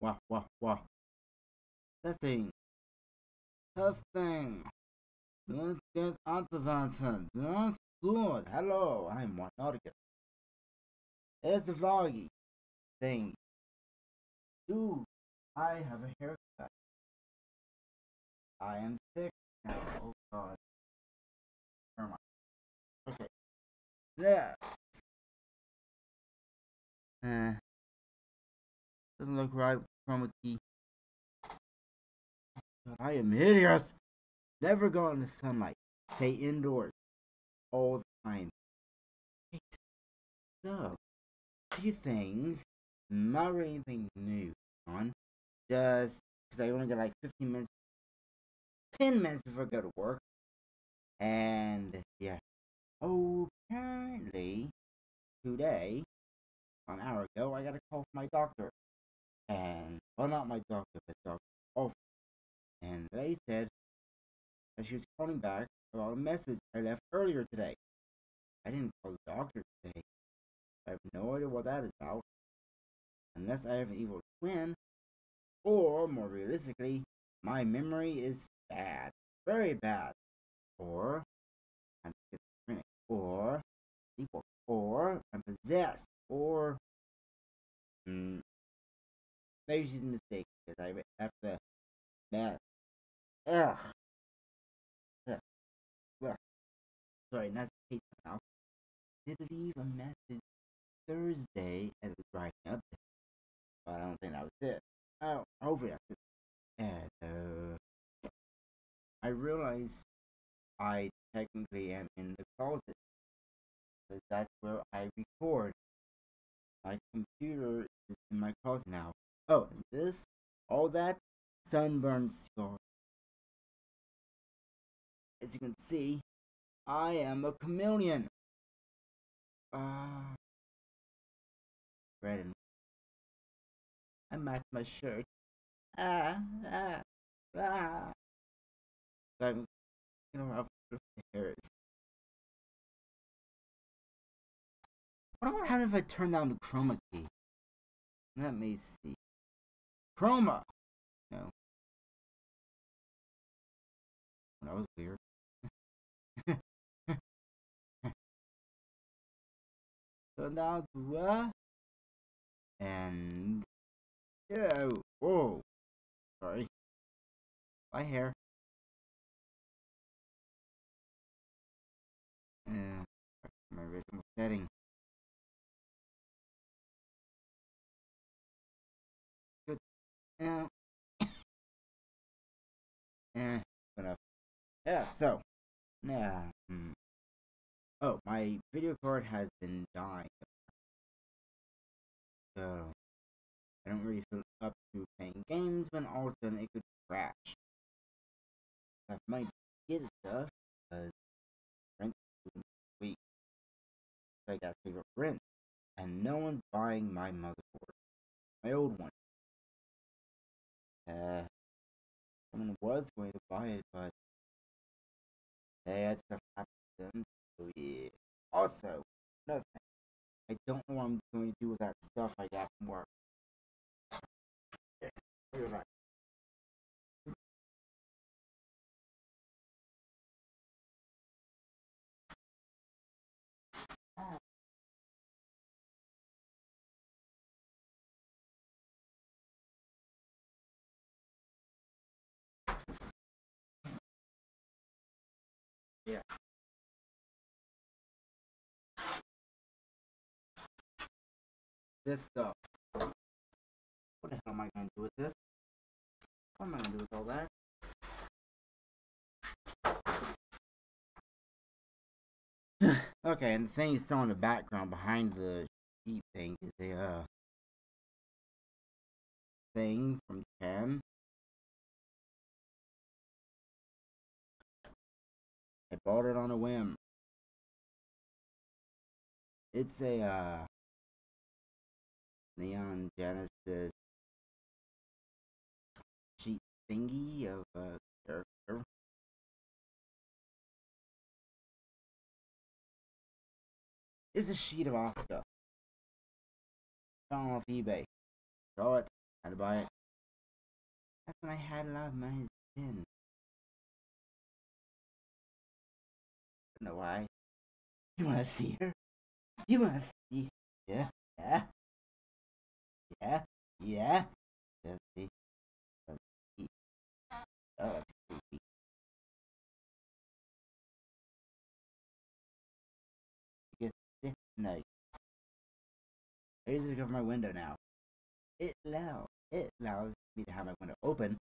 Wah, wah, wah. Testing. Testing. Let's get activated. That's good. Hello, I'm Nautica. It's the vloggy thing. Dude, I have a haircut. I am sick now. Oh god. Never mind. Okay. Yeah. Uh, doesn't look right chroma key. I am hideous. Never go in the sunlight. Stay indoors all the time. Right. So, few things. Not really anything new on. Just because I only got like 15 minutes, 10 minutes before I go to work. And yeah. Oh, apparently, today, an hour ago, I got a call from my doctor. And, well, not my doctor, but Dr. Off. And they said that she was calling back about a message I left earlier today. I didn't call the doctor today. I have no idea what that is about. Unless I have an evil twin, or more realistically, my memory is bad. Very bad. Or I'm schizophrenic. Or people. Or I'm possessed. Or mm, maybe she's a mistake because I have to man. Ugh. Ugh. Ugh. Sorry, that's the case now. Did leave a message Thursday as I was writing up, but I don't think that was it. Oh, hopefully that's it. And uh, I realized I technically am in the closet because that's where I record. My computer is in my closet now. Oh, and this, all that sunburn scar. As you can see, I am a chameleon. Ah, uh, red and I match my shirt. Ah, ah, ah. I'm, you know, how the hair is. What happen if I turn down the chroma key? Let me see. Chroma! No. That was weird. so now what? And yeah, whoa. Sorry. My hair. Yeah, my original setting. Yeah. yeah, enough. Yeah, so. Yeah. Hmm. Oh, my video card has been dying. So. I don't really feel up to playing games when all of a sudden it could crash. I might get stuff because rent is week. So I gotta save up rent. And no one's buying my motherboard. My old one. Uh someone was going to buy it, but they had stuff happen to them. So yeah. Also, another thing. I don't know what I'm going to do with that stuff I got from work. Right. Yeah. This stuff. What the hell am I going to do with this? What am I going to do with all that? okay, and the thing you saw in the background behind the sheet thing is a uh, thing from Japan. I bought it on a whim. It's a uh, Neon Genesis sheet thingy of a character. It's a sheet of Asuka. Found off eBay. Saw it. Had to buy it. That's when I had a lot of money to I don't know why. You wanna see her? You wanna see? Yeah, yeah, yeah, yeah. Let's see. Let's see. Oh, that's creepy. Get this nice. I usually cover my window now. It allows it allows me to have my window open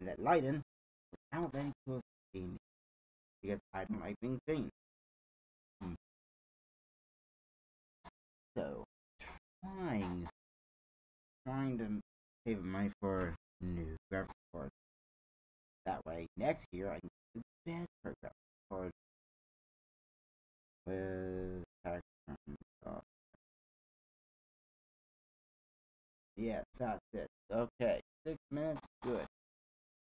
and let light in without letting people because I don't like being seen. Hmm. So, trying, trying to save money for new graphics. That way, next year I can do best for graphics card with. Yes, that's it. Okay, six minutes, good.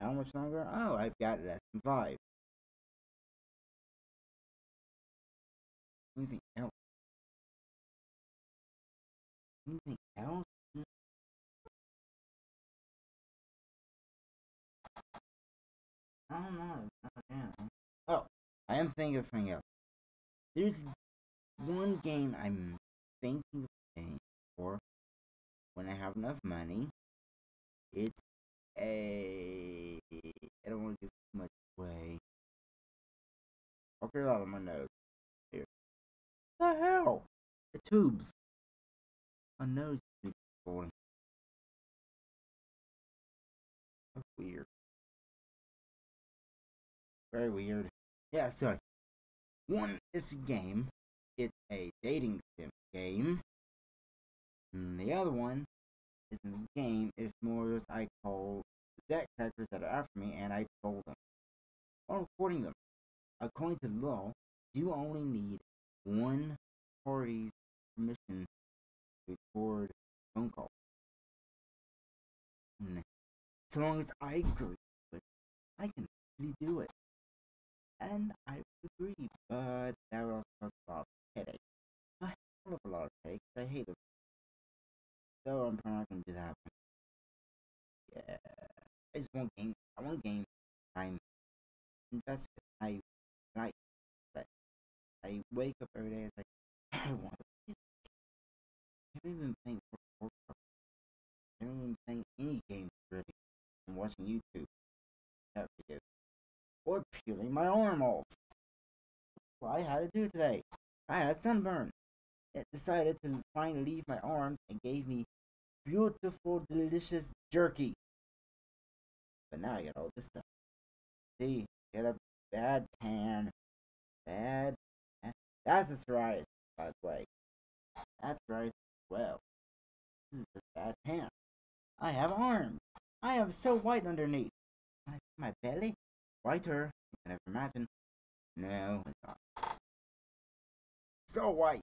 How much longer? Oh, I've got less than five. I don't know. Oh, I am thinking of something else. There's one game I'm thinking of playing for when I have enough money. It's a. I don't want to give too much away. I'll get out of my nose. The hell? The tubes. My nose going. That's weird. Very weird. Yeah, sorry. One, it's a game. It's a dating sim game. And the other one is the game is more as I call the deck characters that are after me and I told them. While recording them. According to the law, you only need one party's permission to record phone call. As long as I agree I can really do it. And I agree, but that would also cause a lot of headache. I have a lot of headaches. I hate this. So I'm probably not gonna do that. Yeah, I just want game. I want game. I'm invested. I wake up every day and say, I want to play. this game." I haven't even playing Warcraft. I haven't even playing any games really. I'm watching YouTube. Video. Or peeling my arm off. What I had to do today. I had sunburn. It decided to finally leave my arms and gave me beautiful, delicious jerky. But now I got all this stuff. See, get a bad tan. That's a psoriasis, by the way. That's psoriasis as well. This is just bad tan. I have arms. I am so white underneath. My belly? Whiter. You can never imagine. No, it's not. So white.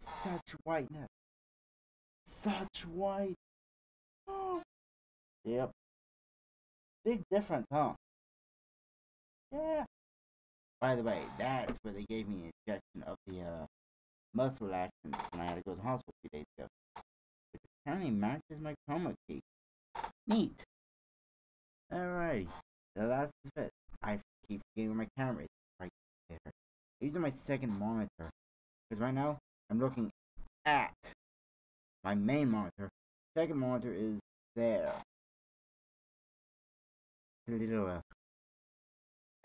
Such whiteness. Such white. Oh. Yep. Big difference, huh? Yeah. By the way, that's where they gave me an injection of the uh, muscle relaxant when I had to go to the hospital a few days ago. Which apparently matches my chroma key. Neat. Alright. So that's it. I keep forgetting my camera is right there. I'm using my second monitor. Because right now, I'm looking at my main monitor. Second monitor is there. It's a little, uh,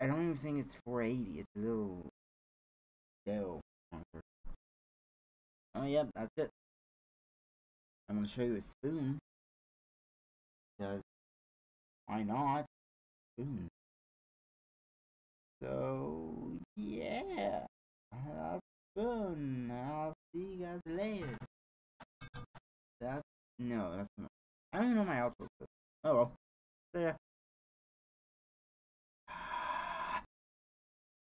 I don't even think it's 480. It's a little. Oh, yep, that's it. I'm to show you a spoon. Because, why not? Spoon. So, yeah. That's spoon. I'll see you guys later. That's, no, that's not. I don't even know my outro. Oh well. So, yeah.